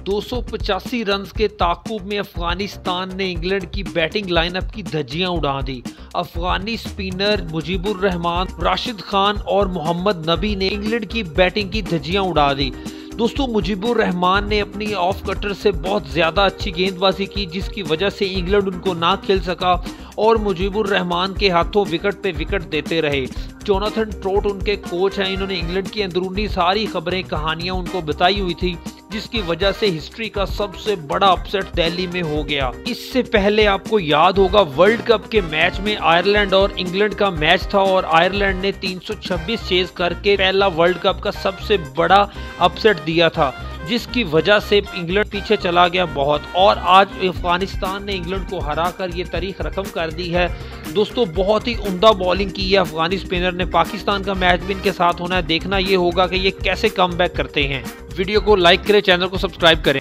दो रन के ताकुब में अफ़गानिस्तान ने इंग्लैंड की बैटिंग लाइनअप की धज्जियाँ उड़ा दी। अफगानी स्पिनर मुजीबुर रहमान, राशिद खान और मोहम्मद नबी ने इंग्लैंड की बैटिंग की धज्जियाँ उड़ा दी। दोस्तों, मुजीबुर रहमान ने अपनी ऑफ़ कटर से बहुत ज़्यादा अच्छी गेंदबाजी की, जिसकी वजह से इंग्लैंड उनको ना खेल सका और मुजीबुर रहमान के हाथों विकेट पे विकेट देते रहे। जोनाथन ट्रोट उनके कोच हैं। इन्होंने इंग्लैंड की अंदरूनी सारी खबरें, कहानियाँ उनको बताई हुई थी। जिसकी वजह से हिस्ट्री का सबसे बड़ा अपसेट दिल्ली में हो गया। इससे पहले आपको याद होगा वर्ल्ड कप के मैच में आयरलैंड और इंग्लैंड का मैच था और आयरलैंड ने 326 चेज करके पहला वर्ल्ड कप का सबसे बड़ा अपसेट दिया था। जिसकी वजह से इंग्लैंड पीछे चला गया बहुत। और आज अफ़गानिस्तान ने इंग्लैंड को हरा कर ये तारीख रकम कर दी है। दोस्तों, बहुत ही उमदा बॉलिंग की है अफगानी स्पिनर ने। पाकिस्तान का मैच भी इनके साथ होना है। देखना ये होगा कि ये कैसे कम करते हैं। वीडियो को लाइक करें चैनल को सब्सक्राइब करें।